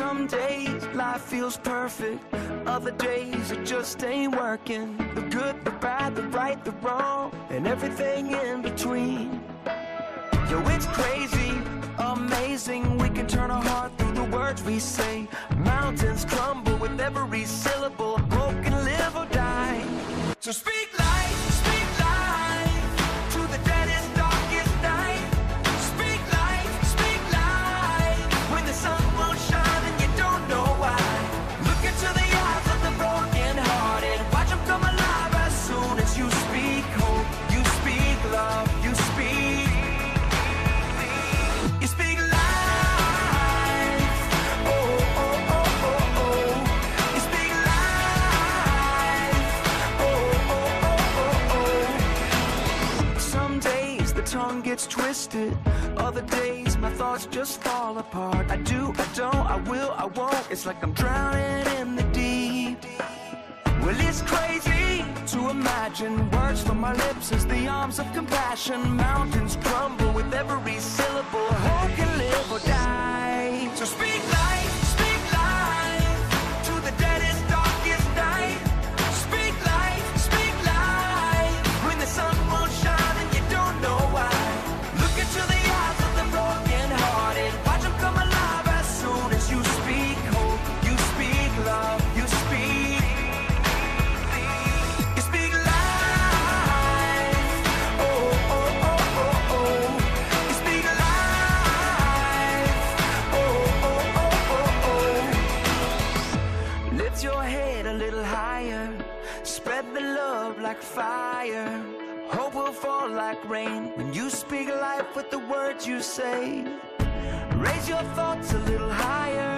Some days life feels perfect, other days it just ain't working. The good, the bad, the right, the wrong, and everything in between. Yo, it's crazy, amazing. We can turn our heart through the words we say. Mountains crumble with every syllable. Can live or die. So speak gets twisted. Other days my thoughts just fall apart. I do, I don't, I will, I won't. It's like I'm drowning in the deep. Well, it's crazy to imagine words from my lips as the arms of compassion. Mountains crumble with every syllable. Hope can live or die. Your head a little higher. Spread the love like fire. Hope will fall like rain when you speak life with the words you say. Raise your thoughts a little higher.